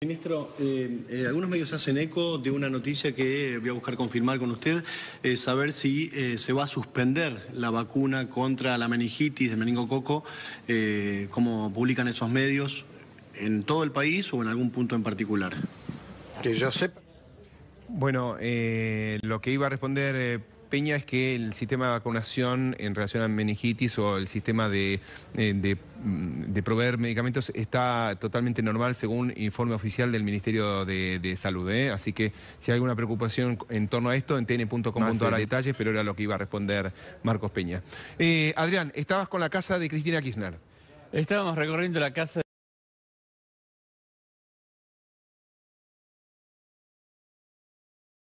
Ministro, eh, eh, algunos medios hacen eco de una noticia que voy a buscar confirmar con usted, eh, saber si eh, se va a suspender la vacuna contra la meningitis de meningococo, eh, como publican esos medios, en todo el país o en algún punto en particular. Que yo sepa. Bueno, eh, lo que iba a responder eh, Peña es que el sistema de vacunación en relación a meningitis o el sistema de, eh, de, mm, de proveer medicamentos está totalmente normal según informe oficial del Ministerio de, de Salud. ¿eh? Así que si hay alguna preocupación en torno a esto, en tn.com.ar hay detalles, pero era lo que iba a responder Marcos Peña. Eh, Adrián, estabas con la casa de Cristina Kirchner. Estábamos recorriendo la casa